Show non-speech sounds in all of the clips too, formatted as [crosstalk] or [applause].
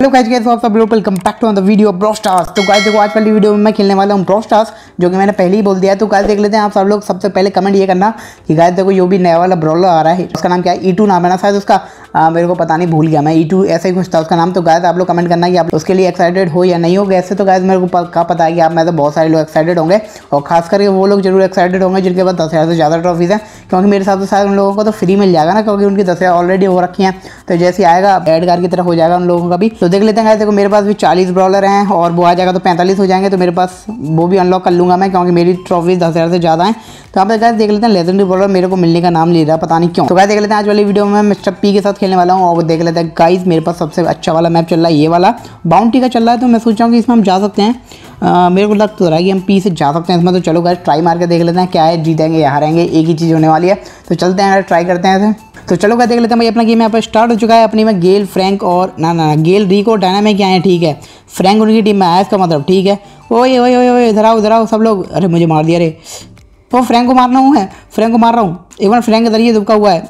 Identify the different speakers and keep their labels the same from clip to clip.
Speaker 1: Hello guys guys आप सब लोग? Welcome back to the video brostars तो गाइस देखो आज वाली वीडियो में मैं खेलने वाला हूँ ब्रोस्टार्स जो कि मैंने पहले ही बोल दिया तो गाइस देख लेते हैं आप सब लोग सबसे पहले कमेंट ये करना कि गाइस देखो जो भी नया वाला ब्रॉलर आ रहा है। उसका नाम क्या है? ई नाम है ना शायद उसका आ, मेरे को पता नहीं भूल गया मैं। ई ऐसे ही कुछ था उसका नाम। तो गाइस आप लोग कमेंट करना कि आप उसके लिए एक्साइटेड हो या नहीं हो ऐसे तो गाइस मेरे को क्या पता है कि आप में तो बहुत सारे लोग एक्साइटेड होंगे। और खास करके वो लोग ज़रूर एक्साइटेड होंगे जिनके पास दस हज़ार से ज़्यादा ट्रॉफीज़ हैं। क्योंकि मेरे साथ तो शायद उन लोगों को तो फ्री मिल जाएगा ना क्योंकि उनकी दस हज़ार ऑलरेडी हो रखी हैं। तो जैसे आएगा एड कार की तरफ़ हो जाएगा उन लोगों का भी। तो देख लेते हैं देखो, मेरे पास भी चालीस ब्रॉलर हैं और वो आ जाएगा तो पैंतालीस हो जाएँगे तो मेरे पास वो भी अनलॉक कर लूँगा मैं क्योंकि मेरी ट्रॉफी दस हज़ार से ज़्यादा है। तो आप गाइस देख लेते हैं लेजेंडरी ब्रॉलर मेरे को मिलने का नाम ले रहा है, पता नहीं क्यों। तो गाइस देख लेते हैं, आज वाली वीडियो में मिस्टर पी के साथ खेलने वाला हूँ और देख लेते हैं गाइज़ मेरे पास सबसे अच्छा वाला मैप चल रहा है, ये वाला। बाउंड्री का चल रहा है तो मैं सोच रहा हूँ कि इसमें हम जा सकते हैं। मेरे को लग तो रहा है कि हम पी से जा सकते हैं। इसमें तो चलो गाइस ट्राई मार के देख लेते हैं क्या है जीतेंगे या हारेंगे, एक ही चीज़ होने वाली है। तो चलते हैं ट्राई करते हैं तो चलो क्या देख लेते हैं भाई, अपना गेम यहाँ पर स्टार्ट हो चुका है। अपनी में गेल फ्रैंक और, ना ना गेल रिको डायनामिक क्या है, ठीक है। फ्रैंक उनकी टीम में आया इसका मतलब ठीक है। ओए ओए ओए ओए, इधर आओ इधर आओ, सब लोग। अरे, मुझे मार दिया अरे वो फ्रैंक को मारना हूँ है फ्रैंक को मार रहा हूँ। एक बार फ्रैंक के ज़रिए दुबका हुआ है।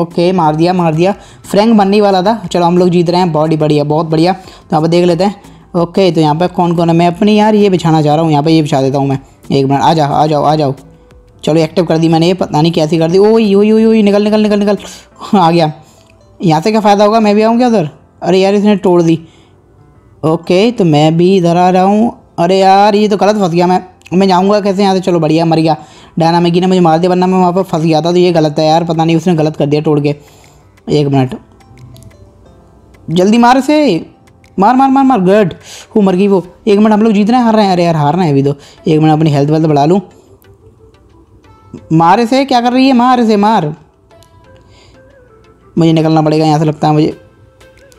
Speaker 1: ओके मार दिया मार दिया। फ्रैंक बनने वाला था। चलो, हम लोग जीत रहे हैं। बॉडी बढ़िया, बहुत बढ़िया। तो यहाँ पर देख लेते हैं। ओके तो यहाँ पर कौन कौन है? मैं अपनी यार ये बिछाना चाह रहा हूँ, यहाँ पर ये बिछा देता हूँ मैं। एक मिनट, आ जाओ आ जाओ आ जाओ। चलो एक्टिव कर दी मैंने ये, पता नहीं कैसी कर दी। ओ यू यू यू निकल निकल निकल निकल। [laughs] आ गया। यहाँ से क्या फ़ायदा होगा? मैं भी आऊँ क्या उधर? अरे यार, इसने तोड़ दी। ओके तो मैं भी इधर आ रहा हूँ। अरे यार, ये तो गलत फंस गया मैं। मैं जाऊँगा कैसे यहाँ से? चलो, बढ़िया, मर गया। डायनामिकी ने मुझे मार दिया, वरना मैं वहाँ पर फंस गया था तो ये गलत है यार। पता नहीं, उसने गलत कर दिया तोड़ के। एक मिनट। जल्दी मार से मार मार मार मार, गड। वो मर गई वो। एक मिनट हम लोग जीत रहे हैं, हार रहे हैं। अरे यार, हार रहे हैं अभी तो। एक मिनट, अपनी हेल्थ वेल्थ बढ़ा लूँ। मारे से क्या कर रही है? मार से मार। मुझे निकलना पड़ेगा, यहाँ से लगता है मुझे।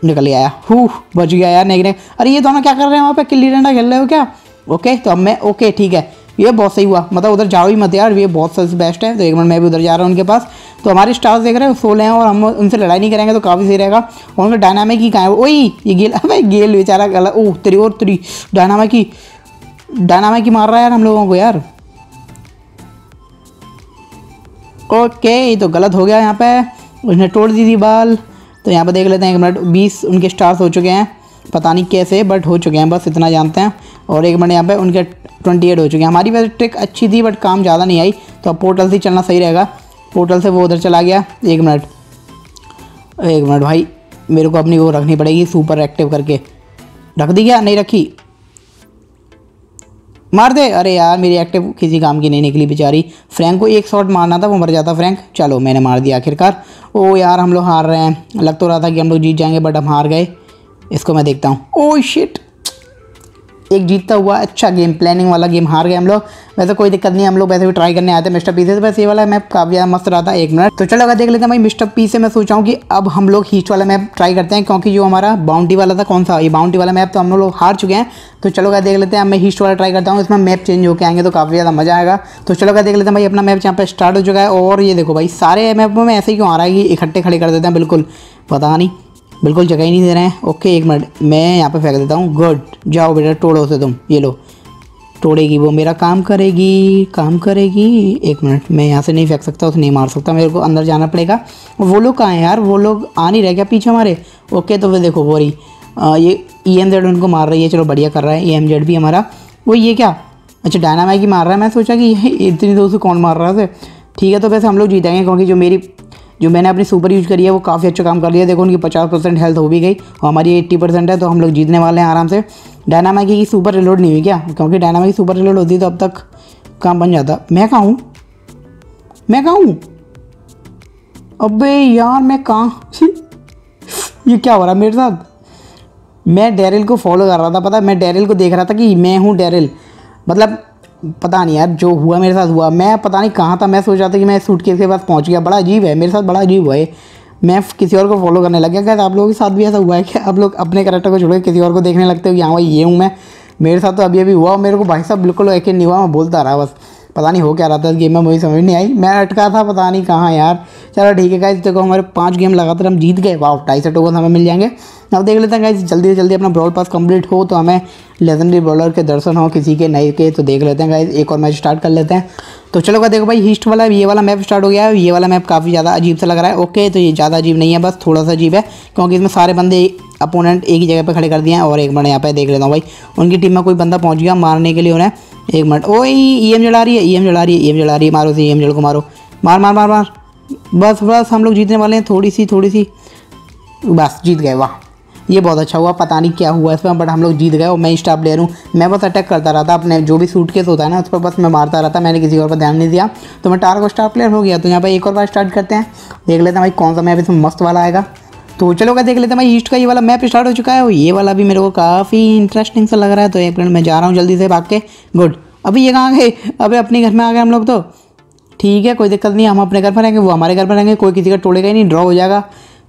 Speaker 1: निकल गया हु, बच गया यार नहीं अरे ये दोनों क्या कर रहे हैं वहाँ पे? किल्ली डंडा खेल रहे हो क्या? ओके तो अब मैं, ओके, ठीक है। ये बहुत सही हुआ। मतलब उधर जाओ ही मत यार, ये बहुत सबसे बेस्ट है। तो एक मिनट, मैं भी उधर जा रहा हूँ उनके पास। तो हमारे स्टार्स देख रहे हैं सोलह हैं और हम उनसे लड़ाई नहीं करेंगे तो काफ़ी सही रहेगा। और उनका डायनामिक ही कहाँ है? वही ये गेल भाई गेल बेचारा गलत ओह, तेरी और तेरी डायनामिक ही डायनामिक ही मार रहा है यार हम लोगों को यार। ओके तो गलत हो गया यहाँ पे। उसने तोड़ दी थी बाल। तो यहाँ पे देख लेते हैं एक मिनट, बीस उनके स्टार्स हो चुके हैं। पता नहीं कैसे बट हो चुके हैं, बस इतना जानते हैं। और एक मिनट यहाँ पे उनके ट्वेंटी एट हो चुके हैं। हमारी वैसे ट्रिक अच्छी थी बट काम ज़्यादा नहीं आई। तो अब पोर्टल से चलना सही रहेगा। पोर्टल से वो उधर चला गया। एक मिनट। एक मिनट भाई, मेरे को अपनी वो रखनी पड़ेगी सुपर एक्टिव करके। रख दी क्या? नहीं रखी। मार दे। अरे यार, मेरी एक्टिव किसी काम की नहीं निकली बेचारी। फ्रैंक को एक शॉट मारना था, वो मर जाता फ्रैंक चलो, मैंने मार दिया आखिरकार। ओ यार, हम लोग हार रहे हैं। लग तो रहा था कि हम लोग जीत जाएँगे बट हम हार गए। इसको मैं देखता हूँ। ओ शिट एक जीतता हुआ अच्छा गेम प्लानिंग वाला गेम हार गए हम लोग। वैसे कोई दिक्कत नहीं, हम लोग वैसे भी ट्राई करने आते हैं मिस्टर पी से। बस ये वाला मैप काफ़ी ज़्यादा मस्त रहा था, एक मिनट तो चलो, अगर देख लेते हैं भाई मिस्टर पी से मैं सोचा हूँ कि अब हम लोग हीस्ट वाला मैप ट्राई करते हैं, क्योंकि जो हमारा बाउंड्री वाला था, कौन सा? ये बाउंड्री वाला मैप तो हम लोग हार चुके हैं। तो चलो, अगर देख लेते हैं, मैं हीस्ट वाला ट्राई करता हूँ, इसमें मैप चेंज होकर आएँगे तो काफ़ी ज़्यादा मज़ा आएगा। तो चलो, अगर देख लेते हैं भाई, अपना मैप यहाँ पर स्टार्ट हो चुका है, और ये देखो भाई, सारे मैप में ऐसे क्यों आ रहा है कि इकट्ठे खड़े कर देते हैं, बिल्कुल। पता नहीं। बिल्कुल जगह ही नहीं दे रहे हैं। ओके, एक मिनट, मैं यहाँ पे फेंक देता हूँ। गुड जाओ बेटा, तोड़ो से तुम, ये लो। तोड़ेगी वो, मेरा काम करेगी काम करेगी। एक मिनट, मैं यहाँ से नहीं फेंक सकता, उसे नहीं मार सकता, मेरे को अंदर जाना पड़ेगा। वो लोग कहाँ हैं यार? वो लोग आ नहीं रहे क्या पीछे हमारे? ओके तो फिर देखो बोरी ये ई एम जेड उनको मार रही है, चलो बढ़िया कर रहा है ई एम जेड भी हमारा। वो ये क्या? अच्छा डायनामाइक ही मार रहा है, मैं सोचा कि इतनी दूर से कौन मार रहा है ठीक है तो वैसे हम लोग जीतेंगे क्योंकि जो मेरी जो मैंने अपनी सुपर यूज़ करी है, वो काफ़ी अच्छा काम कर लिया देखो, उनकी पचास परसेंट हेल्थ हो भी गई और हमारी एट्टी परसेंट है तो हम लोग जीतने वाले हैं आराम से। डायनामाइक की सुपर रिलोड नहीं हुई क्या? क्योंकि डायनामाइक सुपर रिलोड होती तो अब तक काम बन जाता। मैं कहाँ हूँ? मैं कहाँ हूँ? अबे यार, मैं कहाँ? [laughs] ये क्या हो रहा है मेरे साथ? मैं डेरिल को फॉलो कर रहा था, पता मैं डेरिल को देख रहा था कि मैं हूँ डेरिल मतलब पता नहीं यार, जो हुआ मेरे साथ हुआ। मैं पता नहीं कहाँ था, मैं सोच रहा था कि मैं सूट के पास पहुँच गया। बड़ा अजीब है, मेरे साथ बड़ा अजीब हुआ है मैं किसी और को फॉलो करने लग गया। आप लोगों के साथ भी ऐसा हुआ है कि आप लोग अपने करेक्टर को छोड़ किसी और को देखने लगते हो कि हाँ भाई, ये हूँ मैं। मेरे साथ तो अभी अभी हुआ मेरे को भाई साहब बिल्कुल एक नहीं हुआ मैं बोलता रहा बस। पता नहीं हो क्या रहा था गेम में, मुझे समझ नहीं आई। मैं अटका था, पता नहीं कहाँ यार। चलो ठीक है गाइस देखो हमारे पाँच गेम लगातार हम जीत गए। वाह ढाई सौ टोकन हमें मिल जाएँगे। अब देख लेते हैं गाइस जल्दी से जल्दी अपना ब्रॉल पास कंप्लीट हो तो हमें लेजेंडरी बॉलर के दर्शन हो किसी के नए के तो देख लेते हैं गाइस एक और मैच स्टार्ट कर लेते हैं। तो चलो देखो भाई हिस्ट वाला, ये वाला मैप स्टार्ट हो गया है। ये वाला मैप काफ़ी ज़्यादा अजीब सा लग रहा है। ओके तो ये ज़्यादा अजीब नहीं है, बस थोड़ा सा अजीब है, क्योंकि इसमें सारे बंदे अपोनेंट एक ही जगह पर खड़े कर दिए हैं और एक मिनट यहाँ पे देख लेता हूँ भाई, उनकी टीम में कोई बंदा पहुँच गया मारने के लिए उन्हें। एक मिनट। ओ ई एम जला रही है ई एम जला रही है ई एम जला रही है। मारो सी ई एम जल को मारो। मार मार मार मार। बस बस, हम लोग जीतने वाले हैं थोड़ी सी थोड़ी सी बस, जीत गए, वाह। ये बहुत अच्छा हुआ, पता नहीं क्या हुआ इसमें बट हम लोग जीत गए और मैं स्टार प्लेयर हूँ। मैं बस अटैक करता रहा था, अपने जो भी सूट केस होता है ना, उस पर बस मैं मारता रहा था, मैंने किसी और पर ध्यान नहीं दिया। तो मैं टार को स्टार प्लेयर हो गया तो यहाँ पर एक और बार स्टार्ट करते हैं। देख लेते हैं भाई कौन सा मैप इसमें मस्त वाला आएगा। तो चलो क्या देख लेते हैं भाई ईस्ट का ये वाला मैप स्टार्ट हो चुका है और ये वाला भी मेरे को काफ़ी इंटरेस्टिंग सा लग रहा है। तो एक मिनट, मैं जा रहा हूँ जल्दी से भाग के। गुड अभी ये कहाँ गए? अभी अपने घर में आ गए हम लोग तो। ठीक है, कोई दिक्कत नहीं, हम अपने घर पर रहेंगे, वो हमारे घर पर रहेंगे, कोई किसी का तोड़ेगा ही नहीं ड्रॉ हो जाएगा।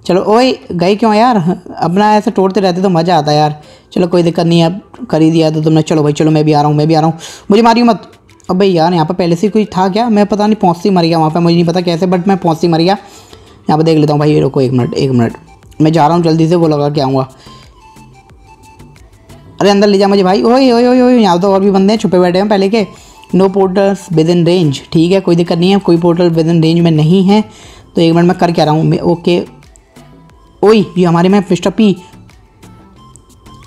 Speaker 1: चलो, ओए गए क्यों यार? अपना ऐसे तोड़ते रहते तो मज़ा आता है यार। चलो, कोई दिक्कत नहीं है कर ही दिया तो तुमने। चलो भाई, चलो, मैं भी आ रहा हूँ, मैं भी आ रहा हूँ। मुझे मारियो मत। अब भाई यार, यहाँ पर पहले से कोई था क्या? मैं पता नहीं पहुँचती मर गया वहाँ पर मुझे नहीं पता कैसे बट मैं पहुँचती मर गया। यहाँ पर देख लेता हूँ भाई, रुको एक मिनट एक मिनट। मैं जा रहा हूँ, जल्दी से वो लगा के आऊँगा। अरे अंदर ले जा मुझे भाई। ओए ओए ओए यहाँ तो और भी बंदे हैं, छुपे बैठे हैं पहले के। No portals within range ठीक है, कोई दिक्कत नहीं है, कोई पोर्टल विद इन रेंज में नहीं है। तो एक मिनट मैं कर क्या रहा हूँ ओके ओई ये हमारे में मिस्टर पी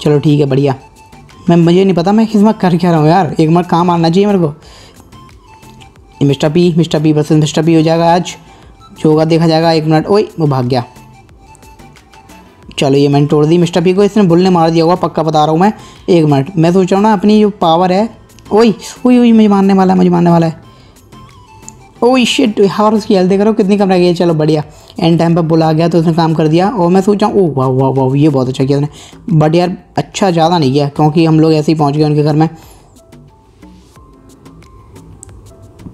Speaker 1: चलो ठीक है, बढ़िया। मैं मुझे नहीं पता, मैं किसमें कर क्या रहा हूँ यार। एक मिनट काम आना चाहिए मेरे को। मिस्टर पी मिस्टर पी बस मिस्टर पी हो जाएगा आज। जो होगा देखा जाएगा, एक मिनट। ओए, वो भाग गया। चलो ये मैंने तोड़ दी, मिस्टर पी को इसने बुल ने मार दिया होगा, पक्का बता रहा हूँ मैं। एक मिनट, मैं सोच रहा हूँ ना, अपनी जो पावर है, ओई ओई ओई, मुझे मारने वाला है, मुझे मारने वाला है। ओई शिट हार उसकी हेल्थ देख कितनी कम रह गई है, चलो, बढ़िया। एंड टाइम पर बुला गया तो उसने काम कर दिया, और मैं सोचा ओ वाह वाह वाह, ये बहुत अच्छा किया उसने। बट यार अच्छा ज़्यादा नहीं किया, क्योंकि हम लोग ऐसे ही पहुँच गए उनके घर में।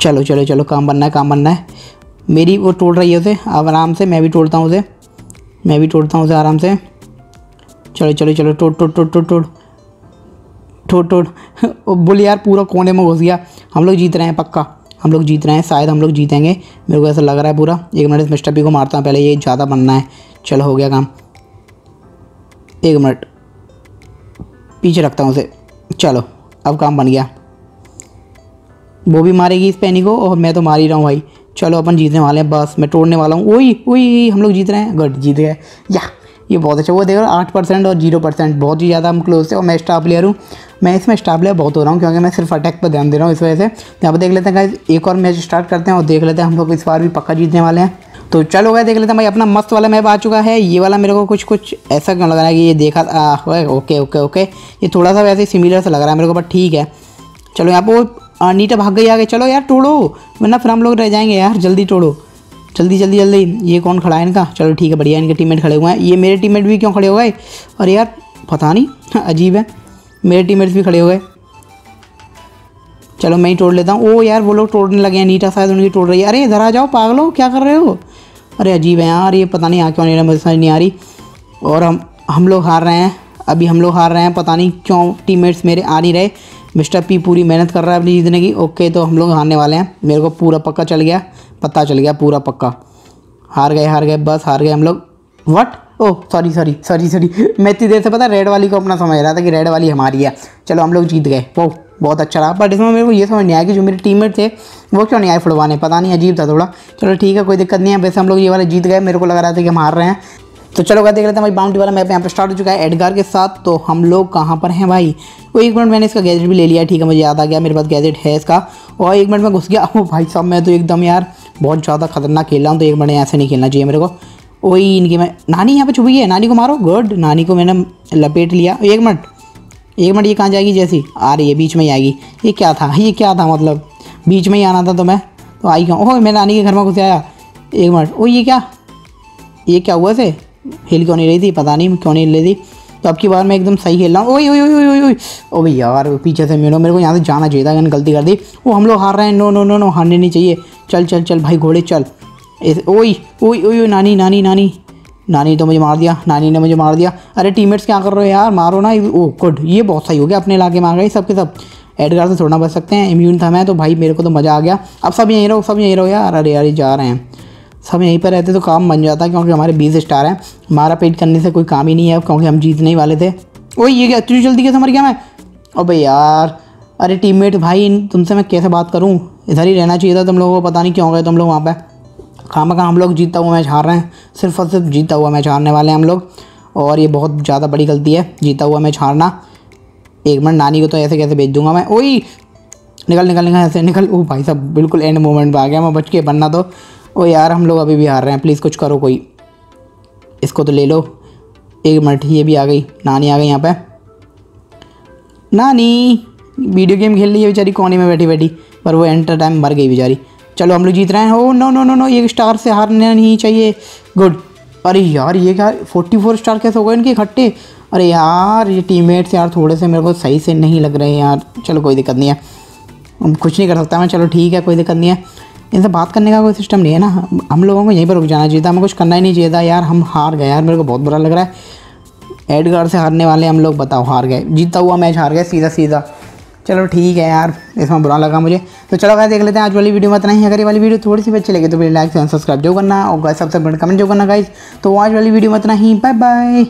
Speaker 1: चलो चलो चलो, काम बनना है, काम बनना है। मेरी वो तोड़ रही है उसे, अब आराम से, मैं भी तोड़ता हूँ उसे। मैं भी तोड़ता हूँ उसे आराम से। चलो चलो चलो, तोड़ तोड़ तोड़ तोड़ तोड़। तोड़ तोड़। [laughs] बोल यार, पूरा कोने में घुस गया। हम लोग जीत रहे हैं पक्का। हम लोग जीत रहे हैं, शायद हम लोग जीतेंगे। मेरे को ऐसा लग रहा है पूरा। एक मिनट, इस मिस्टर पी को मारता हूँ पहले, ये ज़्यादा बनना है। चलो, हो गया काम। एक मिनट। पीछे रखता हूँ उसे। चलो, अब काम बन गया। वो भी मारेगी इस पैनी को? और मैं तो मार ही रहा हूँ भाई। चलो अपन जीतने वाले हैं, बस मैं तोड़ने वाला हूँ। वही वही हम लोग जीत रहे हैं। गुड, जीत गए। या, ये बहुत अच्छा वो देखो आठ परसेंट और ज़ीरो परसेंट, बहुत ही ज़्यादा हम क्लोज थे और मैं स्टाफ प्लेयर हूँ। मैं इसमें स्टाफ प्लेयर बहुत हो रहा हूँ, क्योंकि मैं सिर्फ़ अटैक पर ध्यान दे रहा हूँ, इस वजह से। यहाँ पर देख लेते हैं एक और मैच स्टार्ट करते हैं और देख लेते हैं हम लोग इस बार भी पक्का जीतने वाले हैं। तो चलो गए देख लेते हैं भाई, अपना मस्त वाला मैप आ चुका है। ये वाला मेरे को कुछ कुछ ऐसा क्यों लग रहा है कि ये देखा ओके ओके ओके। ये थोड़ा सा वैसे सिमिलर सा लग रहा है मेरे को बट ठीक है। चलो यहाँ पर नीटा भाग गई, आगे चलो यार, तोड़ो। वरना फिर हम लोग रह जाएँगे यार, जल्दी तोड़ो। जल्दी जल्दी जल्दी। ये कौन खड़ा है इनका? चलो ठीक है, बढ़िया, इनके टीममेट खड़े हुए हैं। ये मेरे टीममेट भी क्यों खड़े हो गए? अरे यार, पता नहीं, [laughs] अजीब है। मेरे टीममेट्स भी खड़े हो गए। चलो, मैं ही तोड़ लेता हूँ। ओ यार, वो लोग तोड़ने लगे हैं, नीटा शायद उनकी तोड़ रही है। अरे, इधर आ जाओ, पागलो, क्या कर रहे हो? अरे, अजीब है यार, ये पता नहीं आ क्यों नहीं रहा, मुझे समझ नहीं आ रही। और हम हम लोग हार रहे हैं। अभी हम लोग हार रहे हैं, पता नहीं क्यों टीममेट्स मेरे आ नहीं रहे। मिस्टर पी पूरी मेहनत कर रहा है अपनी जीतने की। ओके तो हम लोग हारने वाले हैं। मेरे को पूरा पक्का चल गया, पता चल गया पूरा पक्का। हार गए हार गए, बस हार गए हम लोग। What oh sorry sorry sorry sorry मैं इतनी देर से पता रेड वाली को अपना समझ रहा था कि रेड वाली हमारी है। चलो, हम लोग जीत गए। वो बहुत अच्छा रहा। बट इसमें मेरे को ये समझ नहीं आया कि जो मेरे टीममेट थे, वो क्यों नहीं आए फुड़वाने पता नहीं, अजीब था थोड़ा। चलो, ठीक है, कोई दिक्कत नहीं है। वैसे हम लोग ये वाले जीत गए। मेरे को लग रहा था कि हम हार रहे हैं। तो चलो क्या देख लेते हैं भाई बाउंड्री वाला मैप यहाँ पे स्टार्ट हो चुका है एडगार के साथ। तो हम लोग कहाँ पर हैं भाई? वो एक मिनट मैंने इसका गैजेट भी ले लिया, ठीक है, मुझे याद आ गया, मेरे पास गैजेट है इसका। और एक मिनट में घुस गया। [laughs] ओ भाई साहब, मैं तो एकदम यार बहुत ज़्यादा खतरनाक खेल रहा हूँ तो एक मिनट ऐसे नहीं खेलना चाहिए मेरे को। वही इनकी मैं नानी यहाँ पे छुपी है, नानी को मारो। गुड नानी को मैंने लपेट लिया। एक मिनट एक मिनट ये कहाँ जाएगी जैसी? आ रही है बीच में ही आएगी। ये क्या था? ये क्या था मतलब? बीच में ही आना था तो मैं। तो आई क्यों? ओह मैं नानी के घर में घुस आया। एक मिनट ओ ये क्या? ये क्या हुआ से हिल क्यों नहीं रही थी? पता नहीं क्यों नहीं हिल रही थी। तो अब की बार मैं एकदम सही खेल रहा हूँ। ओए ओए ओए ओए ओए। ओ भाई यार, पीछे से मेरे मेरे को यहाँ से जाना चाहिए था अगर गलती कर दी। वो हम लोग हार रहे हैं। नो नो नो नो, हारने नहीं चाहिए। चल चल चल भाई, घोड़े, चल। ओई ओई ओई नानी नानी नानी। नानी तो मुझे मार दिया। नानी ने मुझे मार दिया। अरे टीममेट्स क्या कर रहे हो यार? मारो ना। ओ गुड ये बहुत सही हो गया अपने इलाके में आ गए सबके सब। एडगार से थोड़ा बच सकते हैं। इम्यून था मैं तो भाई मेरे को तो मज़ा आ गया। अब सब यहीं रहो, सब यहीं रहो यार। अरे यार जा रहे हैं। सब यहीं पर रहते तो काम बन जाता क्योंकि हमारे बीस स्टार हैं। हमारा पेट करने से कोई काम ही नहीं है क्योंकि हम जीतने ही वाले थे। ओ ये क्या, इतनी जल्दी कैसे मर गया मैं? ओ भाई यार, अरे टीममेट भाई, तुमसे मैं कैसे बात करूँ? इधर ही रहना चाहिए था तुम लोगों को, पता नहीं क्यों गए तुम लोग वहाँ पर खामा का हम लोग जीतता हुआ मैच हार रहे हैं। सिर्फ़ और सिर्फ़ जीता हुआ मैच हारने वाले हैं हम लोग। और ये बहुत ज़्यादा बड़ी गलती है, जीता हुआ मैच हारना। एक मिनट, नानी को तो ऐसे कैसे भेज दूँगा मैं? ओई निकल निकल निकल, ऐसे निकल। ओ भाई साहब, बिल्कुल एंड मोमेंट पर आ गया मैं, बच के बनना तो। ओ यार, हम लोग अभी भी हार रहे हैं प्लीज़ कुछ करो कोई। इसको तो ले लो। एक मिनट, ये भी आ गई। नानी आ गई यहाँ पे। नानी वीडियो गेम खेल रही है बेचारी, कोने में बैठी बैठी। पर वो एंटर टाइम मर गई बेचारी। चलो, हम लोग जीत रहे हैं। Oh no no no no ये स्टार से हारना नहीं चाहिए। गुड अरे यार, ये क्या फोर्टी फोर स्टार कैसे हो गए इनके इकट्ठे? अरे यार, ये टीममेट्स यार, थोड़े से मेरे को सही से नहीं लग रहे हैं यार। चलो, कोई दिक्कत नहीं है। कुछ नहीं कर सकता, मैं, चलो, ठीक है, कोई दिक्कत नहीं है। इनसे बात करने का कोई सिस्टम नहीं है ना। हम लोगों को यहीं पर रुक जाना चाहिए था। हमें कुछ करना ही नहीं चाहिए था। यार, हम हार गए। यार, मेरे को बहुत बुरा लग रहा है। एडगार से हारने वाले हम लोग, बताओ, हार गए। जीता हुआ मैच हार गए सीधा सीधा। चलो, ठीक है यार। इसमें बुरा लगा मुझे। तो चलो गाइस देख लेते हैं आज वाली वीडियो में इतना ही। अगर ये वाली वीडियो थोड़ी सी अच्छी लगी तो फिर लाइक एंड सब्सक्राइब जो करना। और सबसे बड़ा कमेंट जो करना गाइस तो आज वाली वीडियो में इतना ही। Bye bye